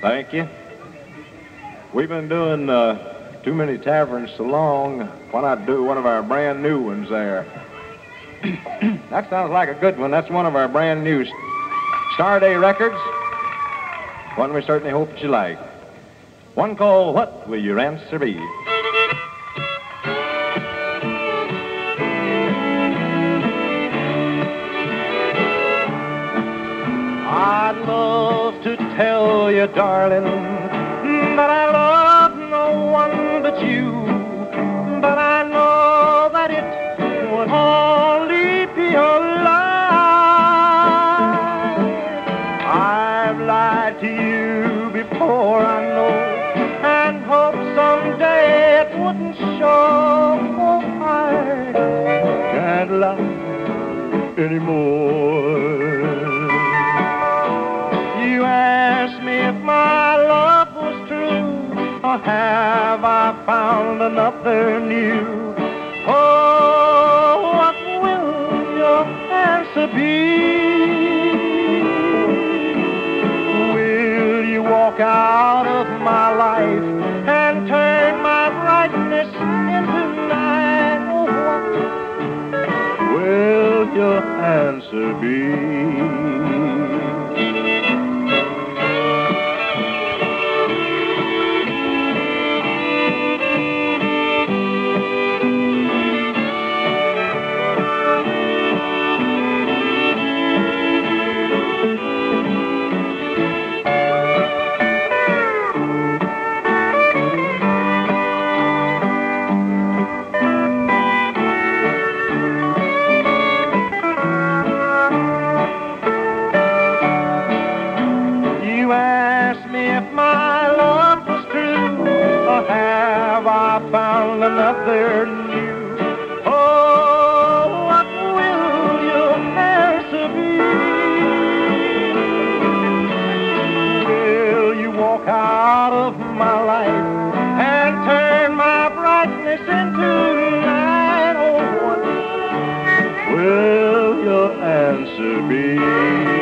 Thank you. We've been doing uh, too many taverns so long. Why not do one of our brand new ones there? that sounds like a good one. That's one of our brand new Starday records. One we certainly hope that you like. One called What Will Your Answer Be? Love to tell you, darling, that I love no one but you. But I know that it would only be a lie. I've lied to you before, I know, and hope someday it wouldn't show. Oh, I can't lie anymore. Have I found another new? Oh, what will your answer be? Will you walk out of my life and turn my brightness into night? Oh, what will your answer be? My love was true, or have I found another new? Oh, what will your answer be? Will you walk out of my life and turn my brightness into night? Oh, what will your answer be?